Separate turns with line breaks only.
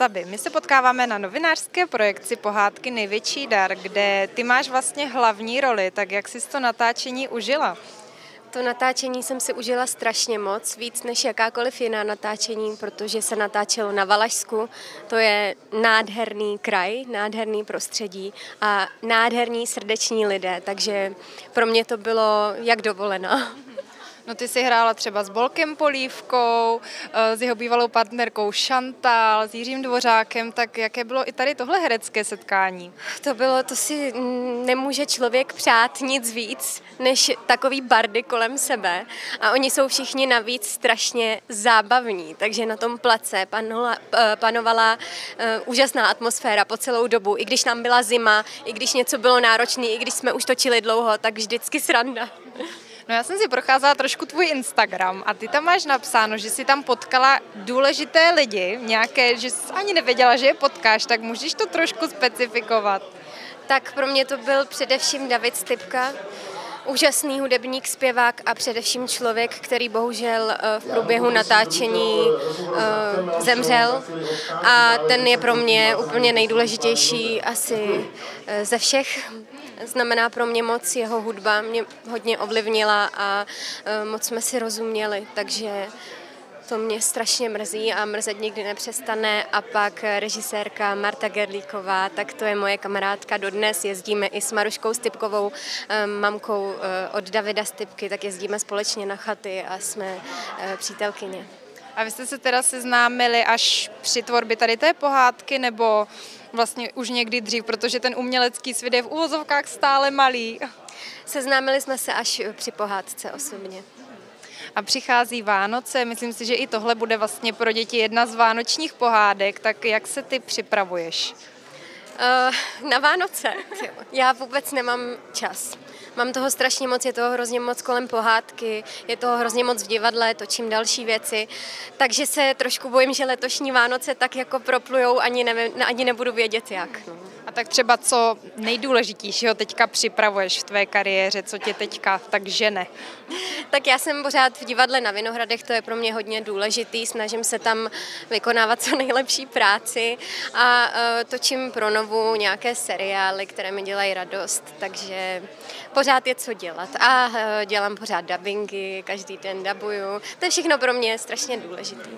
Saby. My se potkáváme na novinářské projekci Pohádky Největší dar, kde ty máš vlastně hlavní roli, tak jak jsi to natáčení užila?
To natáčení jsem si užila strašně moc, víc než jakákoliv jiná natáčení, protože se natáčelo na Valašsku. To je nádherný kraj, nádherný prostředí a nádherní srdeční lidé, takže pro mě to bylo jak dovolená.
No ty jsi hrála třeba s Bolkem Polívkou, eh, s jeho bývalou partnerkou Šantal, s Jiřím Dvořákem, tak jaké bylo i tady tohle herecké setkání?
To bylo, to si nemůže člověk přát nic víc, než takový bardy kolem sebe. A oni jsou všichni navíc strašně zábavní, takže na tom place panovala, eh, panovala uh, úžasná atmosféra po celou dobu. I když nám byla zima, i když něco bylo náročné, i když jsme už točili dlouho, tak vždycky sranda.
No já jsem si procházela trošku tvůj Instagram a ty tam máš napsáno, že jsi tam potkala důležité lidi, nějaké, že jsi ani nevěděla, že je potkáš, tak můžeš to trošku specifikovat.
Tak pro mě to byl především David Stipka, úžasný hudebník, zpěvák a především člověk, který bohužel eh, v průběhu natáčení eh, zemřel. A ten je pro mě úplně nejdůležitější asi eh, ze všech. Znamená pro mě moc jeho hudba, mě hodně ovlivnila a moc jsme si rozuměli, takže to mě strašně mrzí a mrzet nikdy nepřestane. A pak režisérka Marta Gerlíková, tak to je moje kamarádka dodnes. Jezdíme i s Maruškou Stipkovou, eh, mamkou eh, od Davida Stipky, tak jezdíme společně na chaty a jsme eh, přítelkyně.
A vy jste se teda seznámili až při tvorbě tady té pohádky, nebo vlastně už někdy dřív, protože ten umělecký svět je v uvozovkách stále malý?
Seznámili jsme se až při pohádce osobně
a přichází Vánoce. Myslím si, že i tohle bude vlastně pro děti jedna z vánočních pohádek, tak jak se ty připravuješ?
Uh, na Vánoce. Já vůbec nemám čas. Mám toho strašně moc, je toho hrozně moc kolem pohádky, je toho hrozně moc v divadle, točím další věci, takže se trošku bojím, že letošní Vánoce tak jako proplujou, ani, nevím, ani nebudu vědět jak. No.
A tak třeba co nejdůležitějšího teďka připravuješ v tvé kariéře, co tě teďka tak žene?
Tak já jsem pořád v divadle na Vinohradech, to je pro mě hodně důležitý, snažím se tam vykonávat co nejlepší práci a uh, točím pro novu nějaké seriály, které mi dělají radost, takže pořád je co dělat a uh, dělám pořád dubbingy, každý den dabuju, to je všechno pro mě strašně důležité.